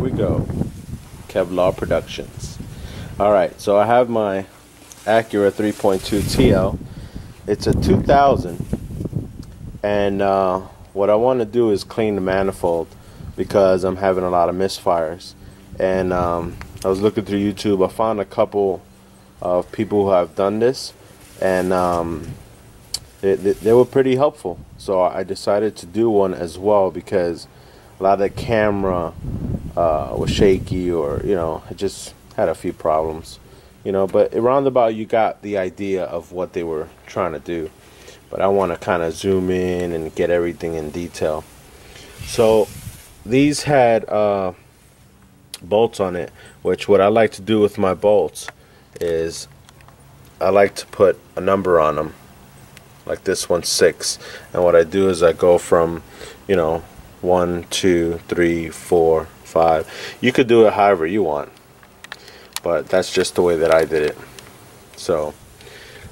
we go. Kevlar Productions. Alright, so I have my Acura 3.2 TL. It's a 2000 and uh, what I want to do is clean the manifold because I'm having a lot of misfires. And um, I was looking through YouTube. I found a couple of people who have done this, and um, they, they, they, were pretty helpful. So I decided to do one as well because a lot of the camera uh, was shaky, or you know, it just had a few problems. You know, but around about you got the idea of what they were trying to do. But I want to kind of zoom in and get everything in detail. So these had uh, bolts on it which what I like to do with my bolts is I like to put a number on them like this one's six and what I do is I go from you know one two three four five. You could do it however you want but that's just the way that I did it. So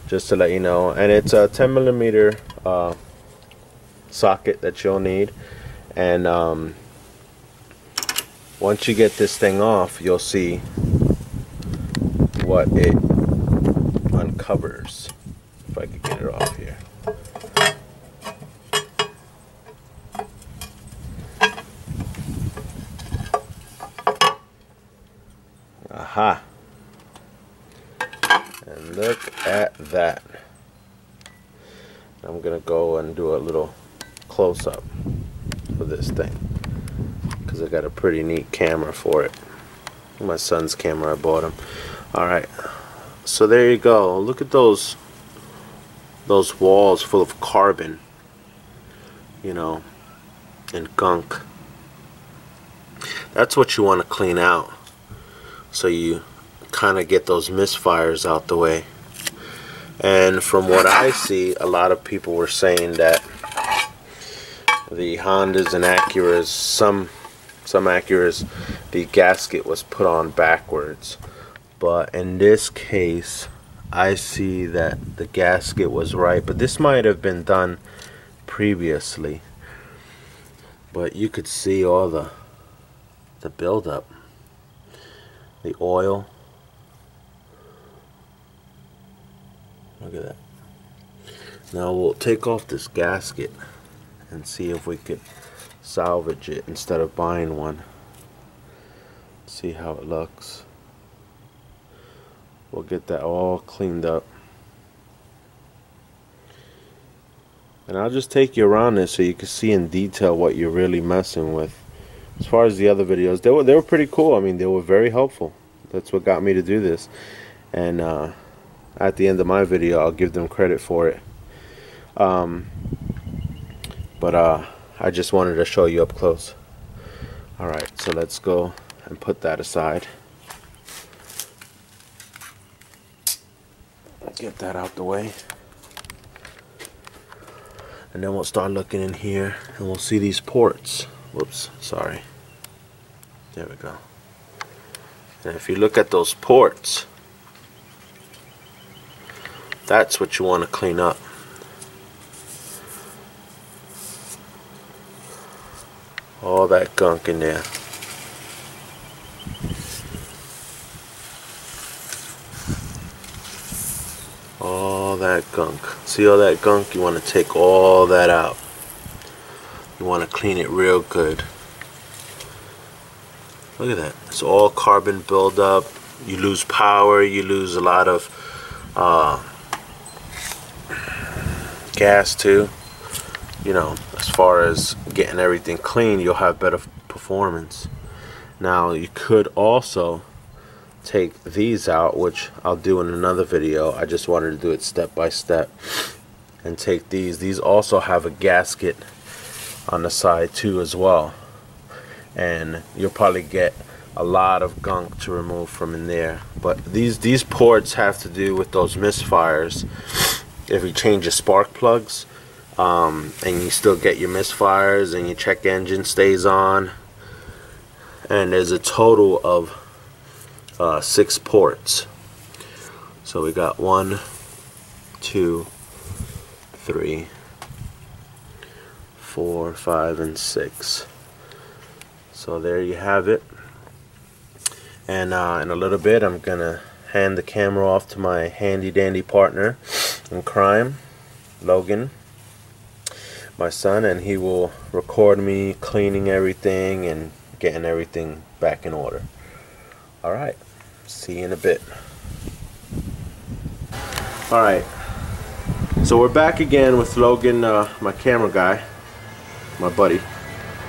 just to let you know and it's a 10 millimeter uh, socket that you'll need. And um, once you get this thing off you'll see what it uncovers if I could get it off here aha and look at that I'm gonna go and do a little close-up of this thing because I got a pretty neat camera for it. My son's camera, I bought him. Alright, so there you go. Look at those those walls full of carbon, you know, and gunk. That's what you want to clean out so you kind of get those misfires out the way. And from what I see, a lot of people were saying that the Hondas and Acuras, some some Acuras, the gasket was put on backwards. But in this case, I see that the gasket was right. But this might have been done previously. But you could see all the the buildup. The oil. Look at that. Now we'll take off this gasket and see if we could salvage it instead of buying one. See how it looks. We'll get that all cleaned up. And I'll just take you around this so you can see in detail what you're really messing with. As far as the other videos, they were they were pretty cool. I mean, they were very helpful. That's what got me to do this. And uh, at the end of my video, I'll give them credit for it. Um, but uh, I just wanted to show you up close. Alright, so let's go and put that aside. Get that out the way. And then we'll start looking in here and we'll see these ports. Whoops, sorry. There we go. And if you look at those ports, that's what you want to clean up. all that gunk in there. All that gunk. See all that gunk? You want to take all that out. You want to clean it real good. Look at that. It's all carbon buildup. You lose power. You lose a lot of uh, gas too. You know, as far as getting everything clean, you'll have better performance. Now, you could also take these out, which I'll do in another video. I just wanted to do it step by step. And take these. These also have a gasket on the side too as well. And you'll probably get a lot of gunk to remove from in there. But these these ports have to do with those misfires. If you change your spark plugs, um, and you still get your misfires and your check engine stays on and there's a total of uh, six ports so we got one two three four five and six. So there you have it. And uh, in a little bit, I'm going to hand the camera off to my handy dandy partner in crime, Logan, my son, and he will record me cleaning everything and getting everything back in order. Alright, see you in a bit. Alright, so we're back again with Logan, uh, my camera guy, my buddy.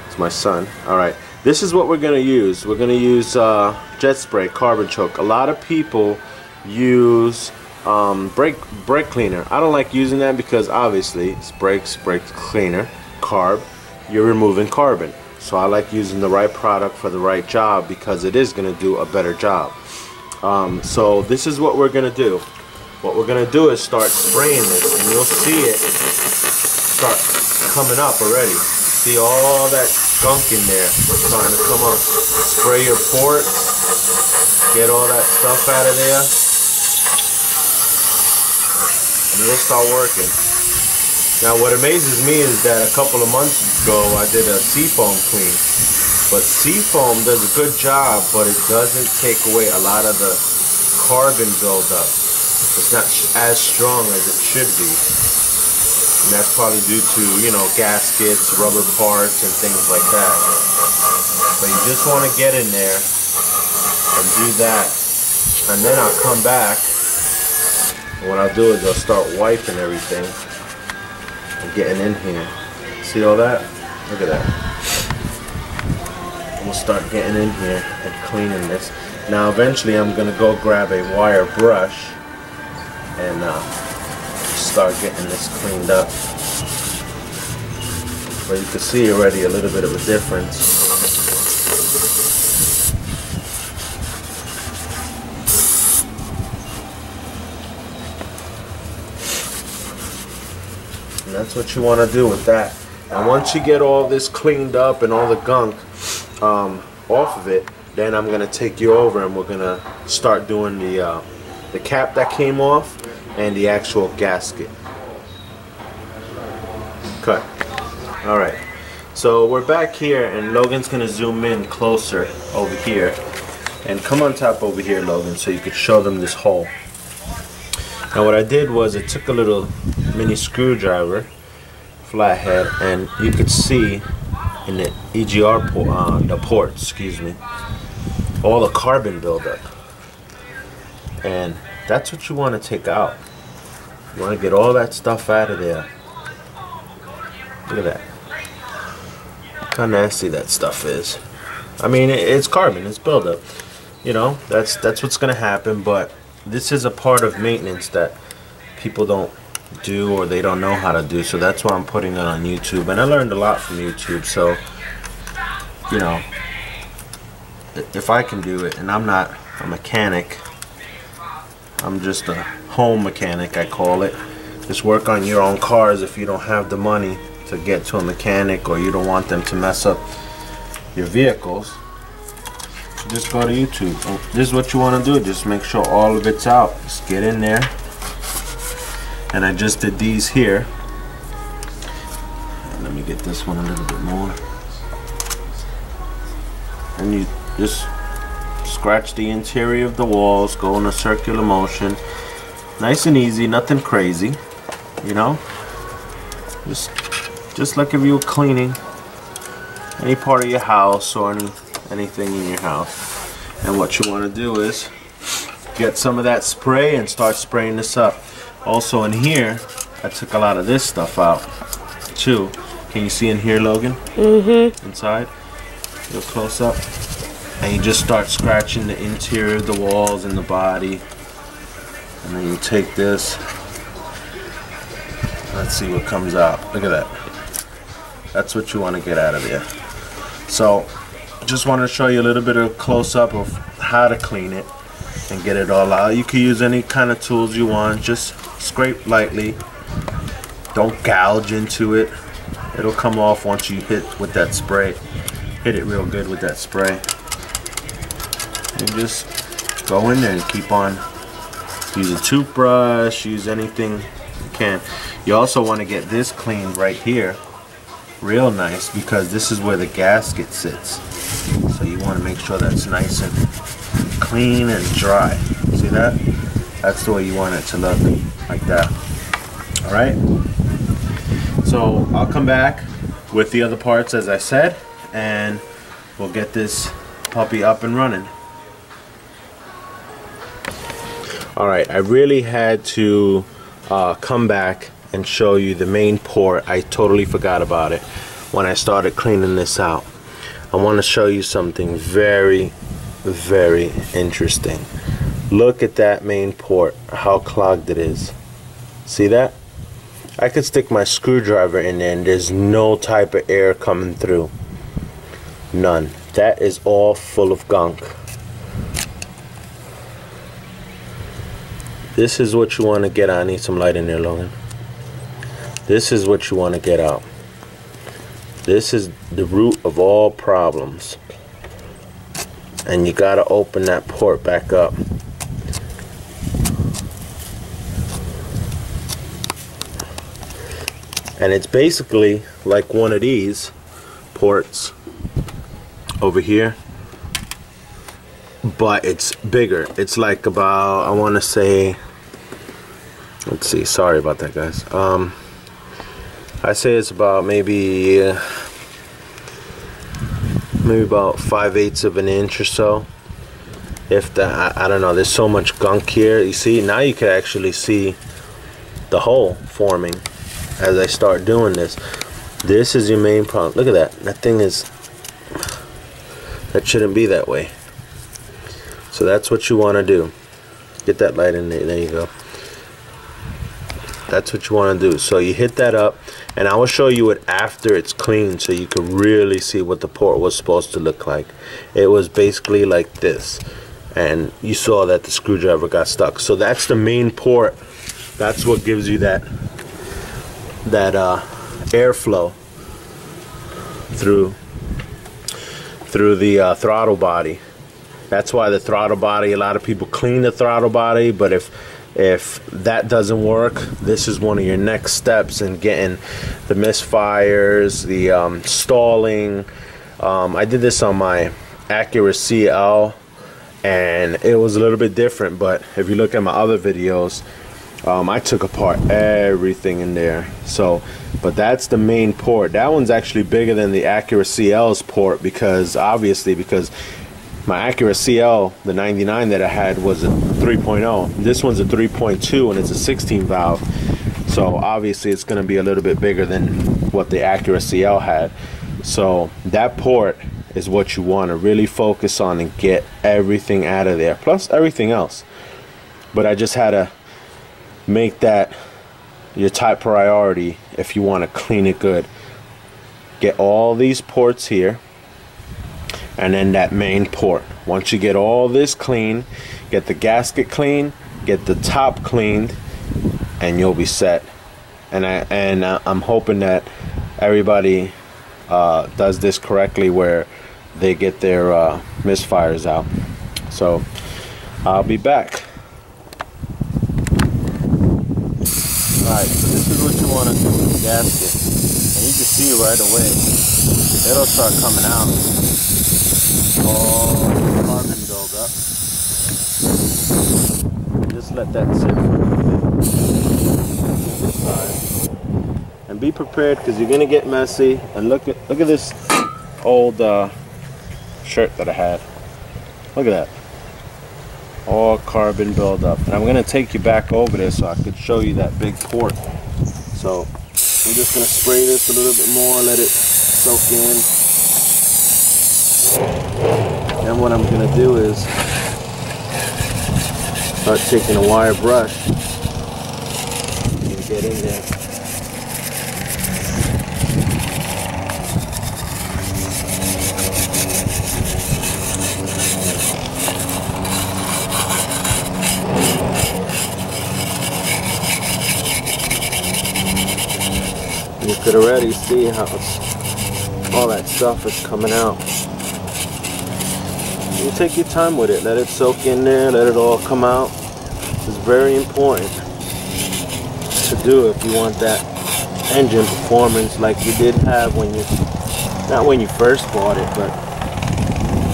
It's my son. Alright, this is what we're going to use. We're going to use uh, jet spray, carbon choke. A lot of people use um, brake brake cleaner. I don't like using that because obviously it's brakes, brake cleaner, carb. You're removing carbon. So I like using the right product for the right job because it is going to do a better job. Um, so this is what we're going to do. What we're going to do is start spraying this and you'll see it start coming up already. See all that gunk in there starting to come up. Spray your port. Get all that stuff out of there. And it'll start working. Now what amazes me is that a couple of months ago I did a seafoam clean. But seafoam does a good job, but it doesn't take away a lot of the carbon buildup. It's not as strong as it should be. And that's probably due to, you know, gaskets, rubber parts, and things like that. But you just want to get in there and do that. And then I'll come back. What I'll do is I'll start wiping everything and getting in here. See all that? Look at that. We'll start getting in here and cleaning this. Now eventually I'm going to go grab a wire brush and uh, start getting this cleaned up. But you can see already a little bit of a difference. And that's what you want to do with that. And once you get all this cleaned up and all the gunk um, off of it, then I'm going to take you over and we're going to start doing the, uh, the cap that came off and the actual gasket. Cut. Alright. So we're back here and Logan's going to zoom in closer over here. And come on top over here, Logan, so you could show them this hole. Now what I did was I took a little mini screwdriver, flathead, and you could see in the EGR port, uh, the port, excuse me, all the carbon buildup. And that's what you want to take out. You want to get all that stuff out of there. Look at that. Look how nasty that stuff is. I mean, it's carbon. It's buildup. You know, that's that's what's going to happen. But this is a part of maintenance that people don't do or they don't know how to do. So that's why I'm putting it on YouTube. And I learned a lot from YouTube. So, you know, if I can do it, and I'm not a mechanic, I'm just a home mechanic, I call it. Just work on your own cars if you don't have the money to get to a mechanic or you don't want them to mess up your vehicles. Just go to YouTube. Oh, this is what you want to do. Just make sure all of it's out. Just get in there. And I just did these here. Let me get this one a little bit more. And you just scratch the interior of the walls, go in a circular motion. Nice and easy, nothing crazy, you know? Just, just like if you were cleaning any part of your house or any, anything in your house. And what you want to do is get some of that spray and start spraying this up. Also in here, I took a lot of this stuff out too. Can you see in here, Logan? Mm-hmm. Inside? Real close up. And you just start scratching the interior of the walls and the body and then you take this. Let's see what comes out. Look at that. That's what you want to get out of there. So just want to show you a little bit of close-up of how to clean it and get it all out. You can use any kind of tools you want. Just scrape lightly. Don't gouge into it. It'll come off once you hit with that spray. Hit it real good with that spray. And just go in there and keep on use a toothbrush use anything you can you also want to get this cleaned right here real nice because this is where the gasket sits so you want to make sure that's nice and clean and dry. See that? That's the way you want it to look, like that. All right? So I'll come back with the other parts as I said, and we'll get this puppy up and running. All right, I really had to uh, come back and show you the main port. I totally forgot about it when I started cleaning this out. I want to show you something very, very interesting. Look at that main port, how clogged it is. See that? I could stick my screwdriver in there and there's no type of air coming through. None. That is all full of gunk. This is what you want to get out. I need some light in there, Logan. This is what you want to get out. This is the root of all problems. And you got to open that port back up. And it's basically like one of these ports over here but it's bigger it's like about I want to say let's see. Sorry about that guys. Um I say it's about maybe uh, maybe about 5 eighths of an inch or so. If that I, I don't know. There's so much gunk here. You see now you can actually see the hole forming as I start doing this. This is your main problem. Look at that. That thing is that shouldn't be that way. So that's what you want to do. Get that light in there. There you go that's what you want to do. So you hit that up and I will show you it after it's clean so you can really see what the port was supposed to look like. It was basically like this and you saw that the screwdriver got stuck. So that's the main port. That's what gives you that that uh, airflow through through the uh, throttle body. That's why the throttle body a lot of people clean the throttle body but if if that doesn't work this is one of your next steps in getting the misfires the um, stalling. Um, I did this on my Acura CL and it was a little bit different but if you look at my other videos um, I took apart everything in there. So but that's the main port. That one's actually bigger than the Acura CL's port because obviously because my Acura CL, the 99 that I had, was a 3.0. This one's a 3.2 and it's a 16 valve. So obviously it's going to be a little bit bigger than what the Acura CL had. So that port is what you want to really focus on and get everything out of there, plus everything else. But I just had to make that your top priority if you want to clean it good. Get all these ports here and then that main port. Once you get all this clean, get the gasket clean, get the top cleaned, and you'll be set. And I and I'm hoping that everybody uh, does this correctly, where they get their uh, misfires out. So I'll be back. Alright, so this is what you want to do with the gasket. And you can see right away, it'll start coming out all carbon build up. Just let that sit for a little bit. And be prepared because you're gonna get messy. And look at look at this old uh, shirt that I had. Look at that. All carbon build up. And I'm gonna take you back over there so I could show you that big port. So I'm just gonna spray this a little bit more, let it soak in. And what I'm going to do is start taking a wire brush and get in there. You could already see how all that stuff is coming out you take your time with it. Let it soak in there. Let it all come out. It's very important to do if you want that engine performance like you did have when you, not when you first bought it, but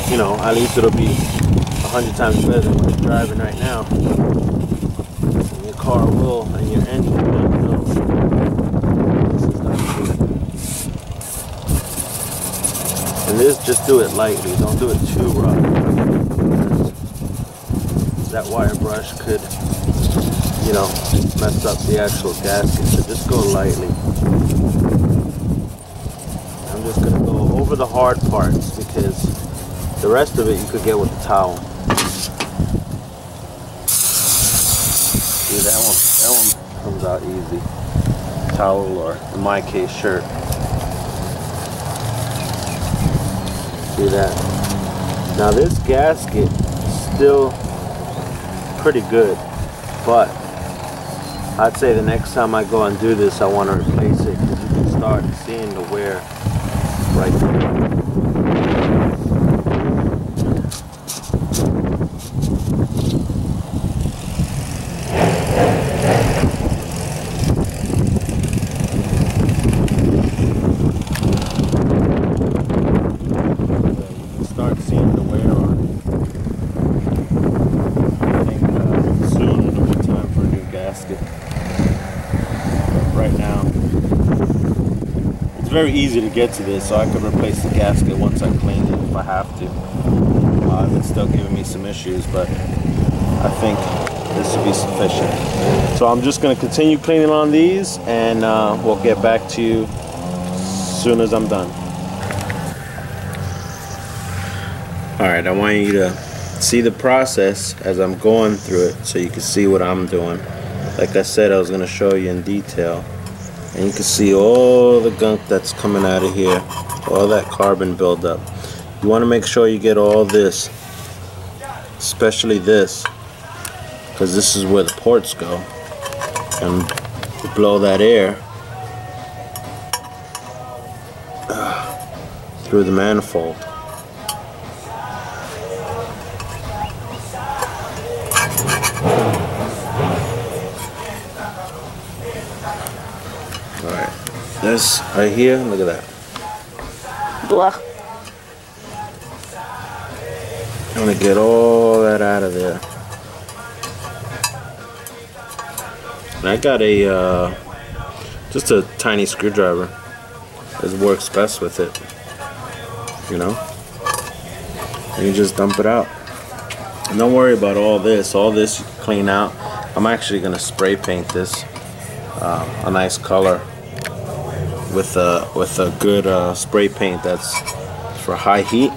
you know, at least it'll be a hundred times better than what you're driving right now. And your car will and your engine will know. This is not good. And this, just do it lightly. Don't do it too rough. That wire brush could, you know, mess up the actual gasket. So just go lightly. I'm just gonna go over the hard parts because the rest of it you could get with a towel. See that one? That one comes out easy. Towel or in my case shirt. See that? Now this gasket is still pretty good, but I'd say the next time I go and do this, I want to replace it because you can start seeing the wear right there. Start seeing the wear on it. I think uh, soon it'll be time for a new gasket. But right now, it's very easy to get to this, so I could replace the gasket once I clean it if I have to. Uh, it's still giving me some issues, but I think this will be sufficient. So I'm just going to continue cleaning on these, and uh, we'll get back to you as soon as I'm done. All right, I want you to see the process as I'm going through it so you can see what I'm doing. Like I said, I was going to show you in detail. And you can see all the gunk that's coming out of here, all that carbon buildup. You want to make sure you get all this, especially this, because this is where the ports go. And blow that air through the manifold. Alright, this right here, look at that. Blah. I'm gonna get all that out of there. And I got a, uh, just a tiny screwdriver. It works best with it. You know? And you just dump it out. And don't worry about all this. All this you can clean out. I'm actually gonna spray paint this uh, a nice color with a with a good uh, spray paint that's for high heat.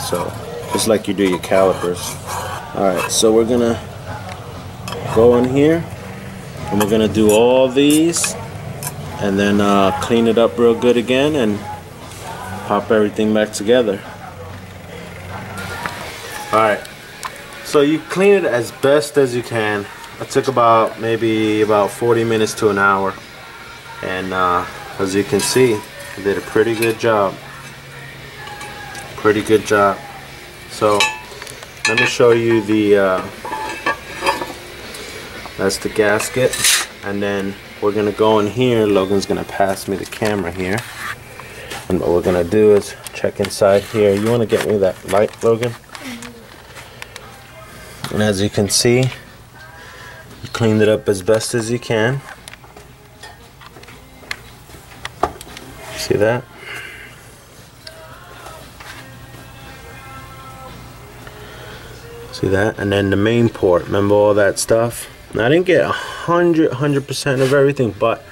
So just like you do your calipers. All right, so we're gonna go in here and we're gonna do all these and then uh, clean it up real good again and pop everything back together. All right, so you clean it as best as you can. It took about maybe about 40 minutes to an hour. And uh, as you can see, I did a pretty good job. Pretty good job. So let me show you the, uh, that's the gasket. And then we're gonna go in here. Logan's gonna pass me the camera here. And what we're gonna do is check inside here. You wanna get me that light, Logan? And as you can see, cleaned it up as best as you can. See that? See that? And then the main port, remember all that stuff? Now, I didn't get a hundred, hundred percent of everything, but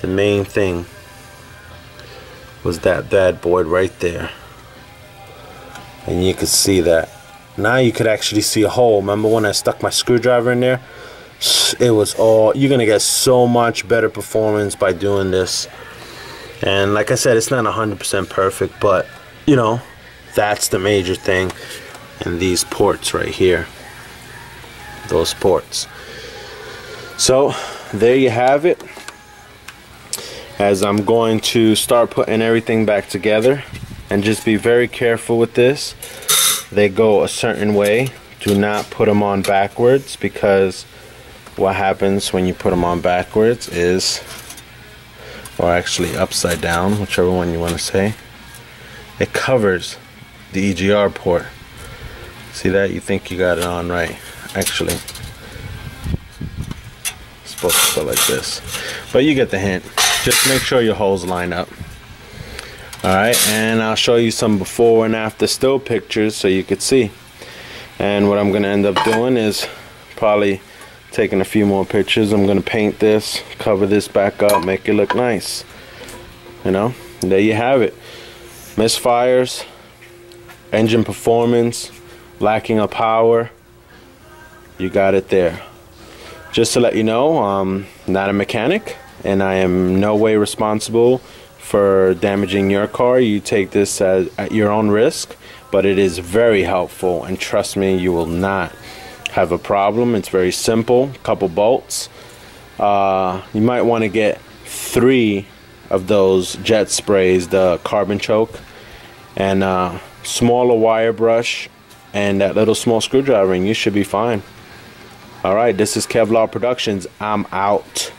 the main thing was that bad boy right there. And you could see that. Now you could actually see a hole. Remember when I stuck my screwdriver in there? It was all, you're gonna get so much better performance by doing this. And like I said, it's not 100% perfect, but you know, that's the major thing. And these ports right here, those ports. So there you have it. As I'm going to start putting everything back together and just be very careful with this. They go a certain way. Do not put them on backwards because what happens when you put them on backwards is or actually upside down, whichever one you want to say, it covers the EGR port. See that? You think you got it on right. Actually, it's supposed to go like this. But you get the hint. Just make sure your holes line up. Alright, and I'll show you some before and after still pictures so you could see. And what I'm going to end up doing is probably taking a few more pictures. I'm to paint this, cover this back up, make it look nice. You know, there you have it. Misfires, engine performance, lacking of power. You got it there. Just to let you know, I'm not a mechanic and I am no way responsible for damaging your car. You take this as, at your own risk, but it is very helpful and trust me, you will not have a problem. It's very simple, couple bolts. Uh, you might want to get three of those jet sprays, the carbon choke, and uh, smaller wire brush, and that little small screwdriver, and you should be fine. All right, this is Kevlar Productions. I'm out.